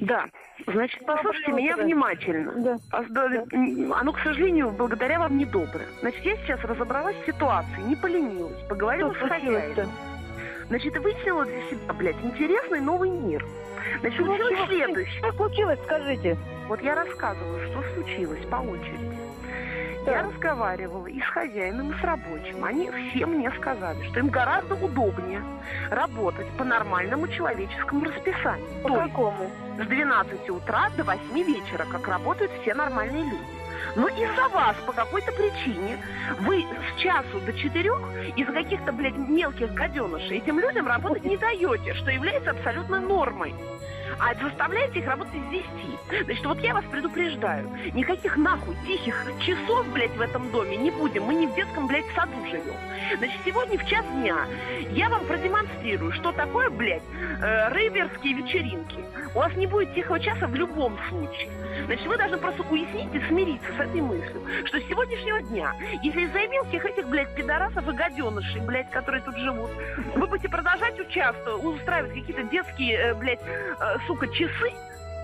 Да. Значит, послушайте меня внимательно. Да. А, Оно, к сожалению, благодаря вам недоброе. Значит, я сейчас разобралась в ситуации, не поленилась, поговорила Что с хозяином. Значит, выяснила для себя, блядь, интересный новый мир. Значит, Чего, случилось следующее. Что случилось, скажите? Вот я рассказываю, что случилось по очереди. Я разговаривала и с хозяином, и с рабочим. Они все мне сказали, что им гораздо удобнее работать по нормальному человеческому расписанию. По То какому? с 12 утра до 8 вечера, как работают все нормальные люди. Но из-за вас по какой-то причине вы с часу до четырех из-за каких-то, блядь, мелких гаденышей этим людям работать не даете, что является абсолютно нормой. А заставляете их работать с 10. Значит, вот я вас предупреждаю. Никаких нахуй тихих часов, блядь, в этом доме не будем. Мы не в детском, блядь, саду живем. Значит, сегодня в час дня я вам продемонстрирую, что такое, блядь, э, рейверские вечеринки. У вас не будет тихого часа в любом случае. Значит, вы должны просто уяснить и смириться с этой мыслью, что с сегодняшнего дня, если из-за мелких этих, блядь, пидорасов и гаденышей, блядь, которые тут живут, вы будете продолжать участвовать, устраивать какие-то детские, э, блядь, э, сука, часы,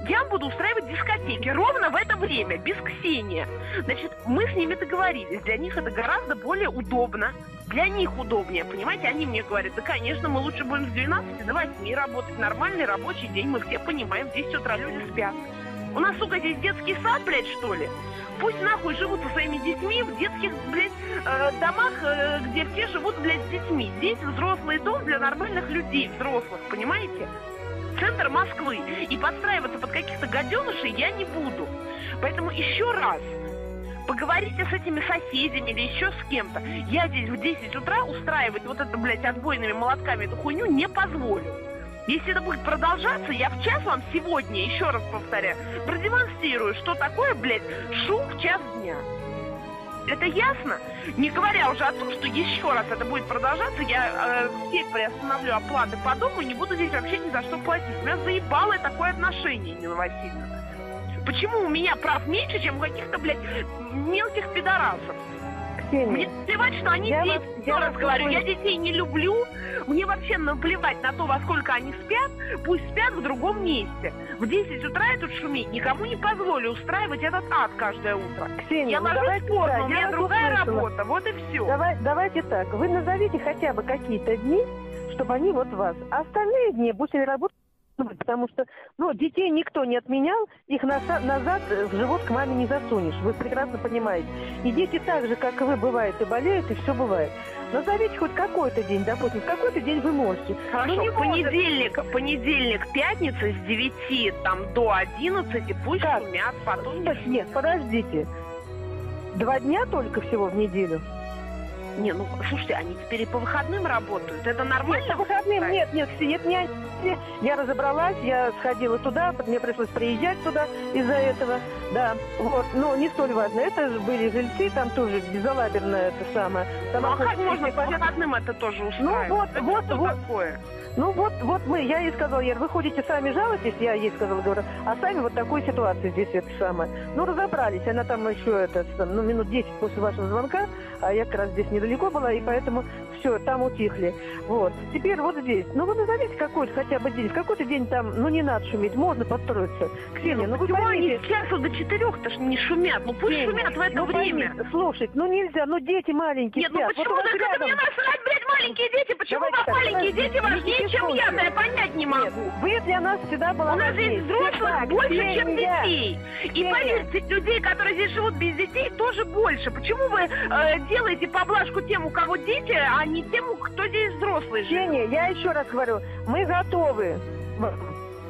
я буду устраивать дискотеки ровно в это время, без Ксения. Значит, мы с ними договорились. Для них это гораздо более удобно. Для них удобнее, понимаете? Они мне говорят, да, конечно, мы лучше будем с 12 до 8 работать. Нормальный рабочий день, мы все понимаем, в 10 утра люди спят. У нас, сука, здесь детский сад, блядь, что ли? Пусть нахуй живут со своими детьми в детских, блядь, э, домах, э, где все живут, блядь, с детьми. Здесь взрослый дом для нормальных людей, взрослых, понимаете? центр Москвы. И подстраиваться под каких-то гаденышей я не буду. Поэтому еще раз, поговорите с этими соседями или еще с кем-то. Я здесь в 10 утра устраивать вот это, блядь, отбойными молотками эту хуйню не позволю. Если это будет продолжаться, я в час вам сегодня, еще раз повторяю, продемонстрирую, что такое, блядь, шум в час дня. Это ясно? Не говоря уже о том, что еще раз это будет продолжаться, я э, все приостановлю оплаты по дому и не буду здесь вообще ни за что платить. Меня заебало такое отношение, Нина Васильевна. Почему у меня прав меньше, чем у каких-то, блядь, мелких пидорасов? Ксения, Мне плевать, что они Я дети. вас- я раз вас говорю, я детей не люблю. Мне вообще наплевать на то, во сколько они спят. Пусть спят в другом месте. В 10 утра я тут шуметь никому не позволю устраивать этот ад каждое утро. Ксения, Я ну ложусь поздно, у меня другая услышала. работа. Вот и все. Давай, давайте так, вы назовите хотя бы какие-то дни, чтобы они вот вас. А остальные дни пусть они работают, потому что, ну, детей никто не отменял, их назад э, в живот к маме не засунешь, вы прекрасно понимаете. И дети так же, как и вы, бывает и болеют, и все бывает. Назовите хоть какой-то день, допустим, какой-то день вы можете. Хорошо, Ну, не может. понедельник, понедельник, пятница с 9 там, до 11, пусть Как? шумят, потом не Нет, нет, подождите. Два дня только всего в неделю? Не, ну, слушайте, они теперь и по выходным работают. Это нормально? По выходным нет, нет, нет, не они. Я разобралась, я сходила туда, мне пришлось приезжать туда из-за этого. Да, вот, но не столь важно. Это же были жильцы, там тоже безалаберно это самое. Там Ну, а как можно по выходным это тоже устраивать? вот, Это вот, вот. такое? Ну вот, вот мы, я ей сказала, Яр, вы ходите сами жалуетесь, я ей сказала, говорю, а сами вот такой ситуации здесь это самое. Ну разобрались, она там еще это, там, ну минут 10 после вашего звонка, а я как раз здесь недалеко была, и поэтому все, там утихли. Вот. Теперь вот здесь. Ну вы назовите какой-то хотя бы день, в какой-то день там, ну не надо шуметь, можно подстроиться. Ксения, ну вы Почему они поймите. с часу до четырех-то ж не шумят? Ну пусть Ксения, шумят в это ну, время. поймите, слушайте, ну нельзя, ну дети маленькие Нет, ну спят. почему вот это рядом- мне насрать, блядь, маленькие дети? Почему Давайте вам так, маленькие подожди, дети важнее, не чем? Я секунду. понять не Нет, могу. вы для нас всегда была У нас здесь взрослых Итак, больше, чем Ксения, детей. И Ксения. поверьте, людей, которые здесь живут без детей, тоже больше. Почему вы э, делаете поблажку тем, у кого дети, а не тем, кто здесь взрослые живут? Ксения, я еще раз говорю, мы готовы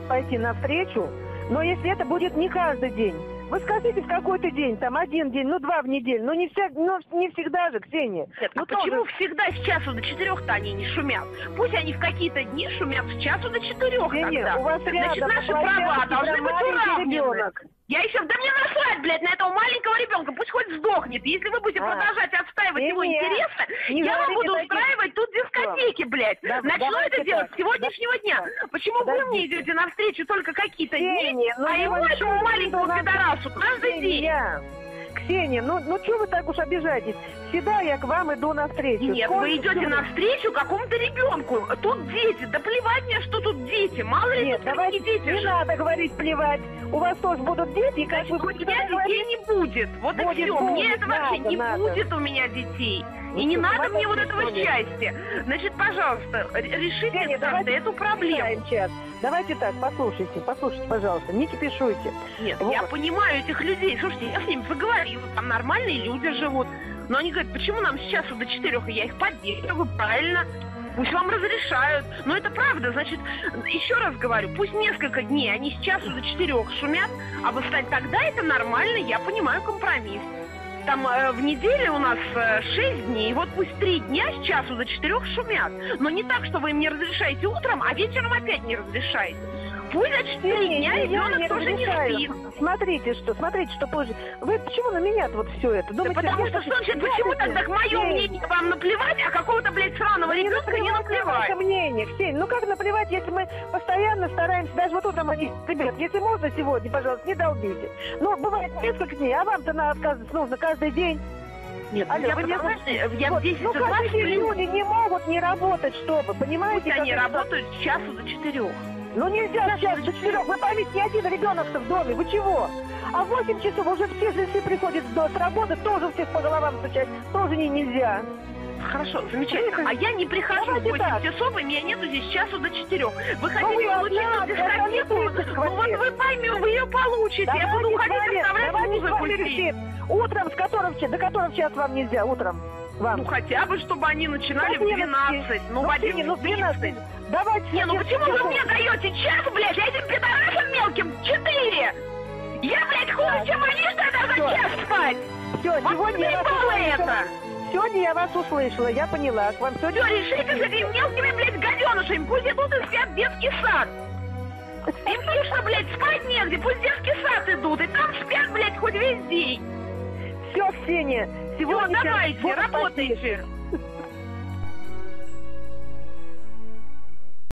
пойти навстречу, но если это будет не каждый день, вы скажите в какой-то день, там один день, ну два в неделю, ну не, вся, ну, не всегда же, Ксения. Нет, ну а почему тоже- всегда с часу до четырех-то они не шумят? Пусть они в какие-то дни шумят с часу до четырех Ксения, тогда. у вас Значит, рядом наши на права должны быть уравнены. ребенок. Я еще, да мне насрать, блядь, на этого маленького ребенка, пусть хоть сдохнет. Если вы будете А. продолжать отстаивать его Не-не, интересы, не я вам буду таких устраивать тут дискотеки, блядь. Да- Начну это делать так. с сегодняшнего дня. Почему вы Подождите. мне идете навстречу только какие-то дни, ну а я ему вам этому маленькому пидорасу каждый день? Ксения, Ксения, ну, ну что вы так уж обижаетесь? всегда я к вам иду навстречу. Нет, Сколько вы идете всего- навстречу какому-то ребенку. Тут дети. Да плевать мне, что дети. Мало ли Нет, давайте, дети не живут. надо говорить плевать. У вас тоже будут дети, и как вы у будете меня говорить- детей не будет. Вот Будет, и все. Мне это вообще надо, не надо. будет у меня детей. И не надо мне вот этого счастья. Значит, пожалуйста, решите как-то давайте эту проблему. Час. Давайте так, послушайте, послушайте, пожалуйста, не кипишуйте. Нет, Вот. я понимаю этих людей. Слушайте, я с ними поговорила, там нормальные люди живут. Но они говорят, почему нам с часу до четырех? Я их поддерживаю, правильно. Пусть вам разрешают. Но это правда. Значит, еще раз говорю, пусть несколько дней они с часу до четырех шумят, а в остальном тогда это нормально, я понимаю компромисс. Там э, в неделе у нас э, шесть дней, и вот пусть три дня с часу до четырех шумят. Но не так, что вы им не разрешаете утром, а вечером опять не разрешаете. Пусть, значит, три Не, дня не, я ребенок тоже не спит. Смотрите, что, смотрите, что позже. Вы почему на меня вот все это? Да Думаете, потому я что, значит, почему тогда к мое мнение вам наплевать, а какого-то, блядь, сраного ну, не ребенка не наплевать на наплевать? ваше мнение, Ксения. Ну как наплевать, если мы постоянно стараемся, даже вот утром они, ребят, если можно сегодня, пожалуйста, не долбите. Ну, бывает несколько дней, а вам-то на отказывать нужно каждый день. Нет, Алло, я, вы не потому что я Вот, в 10 ну сплю. люди не могут не работать, чтобы, понимаете? Пусть они как это? работают с часу до четырех. Ну нельзя сейчас до четырех. Вы поймите, ни один ребенок-то в доме. Вы чего? А в 8 часов уже все жильцы приходят с работы, тоже всех по головам стучать. Тоже не нельзя. Хорошо, замечательно. А я не прихожу в Давайте 8 так. часов, и меня нету здесь часу до четырех. Вы Ну, хотите вы получить одна, дискотеку? Ну вот вы поймете, вы ее получите. Я Давайте буду с уходить вами- музыку здесь. Утром, с которого, ча- до которого час вам нельзя? Утром вам. Ну хотя бы, чтобы они начинали в 12, ну в Ксения, ну, в 12. 11. Давайте. Не, ну почему вы мне даете час, блядь, а этим пидорасам мелким четыре? Я, блядь, хуже, чем они, что я должна час спать? Все, Вот сегодня я вас это! Сегодня я вас услышала, я поняла. К вам сегодня... Все, решите с этими мелкими, блядь, гаденышами, пусть идут и спят детский сад. Им точно, блядь, спать негде, пусть детский сад идут, и там спят, блядь, хоть весь день. Все, Ксения, Все, сегодня... давайте, вот работайте.